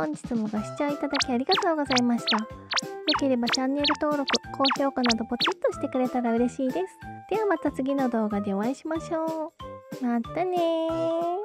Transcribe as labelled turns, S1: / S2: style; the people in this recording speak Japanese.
S1: 本日もご視聴いただきありがとうございました。よければチャンネル登録、高評価などポチッとしてくれたら嬉しいです。ではまた次の動画でお会いしましょう。またね。